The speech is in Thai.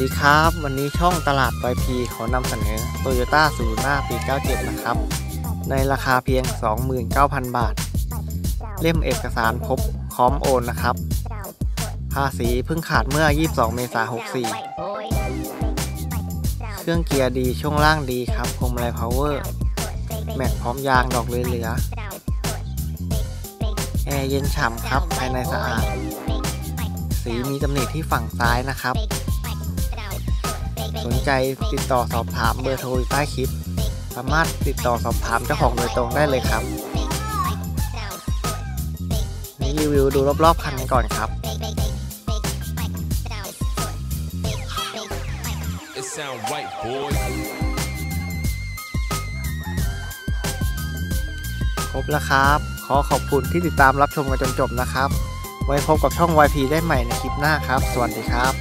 ดีครับ วันนี้ช่องตลาด YP ขอนำเสนอ Toyota s u l u n a ปี 97 นะครับ ในราคาเพียง 29,000 บาท เล่มเอกสารครบพร้อมโอนนะครับ ภาษีเพิ่งขาดเมื่อ 22 เมษายน 64 เครื่องเกียร์ดีช่วงล่างดีครับพวงมาลัย power แม็กพร้อมยางดอกเลยเหลือ แอร์เย็นฉ่ำครับภายในสะอาด สีมีตำหนิที่ฝั่งซ้ายนะครับ สนใจติดต่อสอบถามเบอร์โทรอยู่ใต้คลิป สามารถติดต่อสอบถามเจ้าของโดยตรงได้เลยครับนี่รีวิวดูรอบๆคันกันก่อนครับ It sound right, boy. ครบแล้วครับ ขอขอบคุณที่ติดตามรับชมกันจนจบนะครับ ไว้พบกับช่อง YP ได้ใหม่ในคลิปหน้าครับ สวัสดีครับ